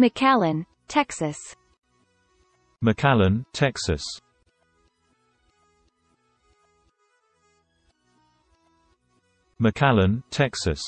McAllen, Texas. McAllen, Texas. McAllen, Texas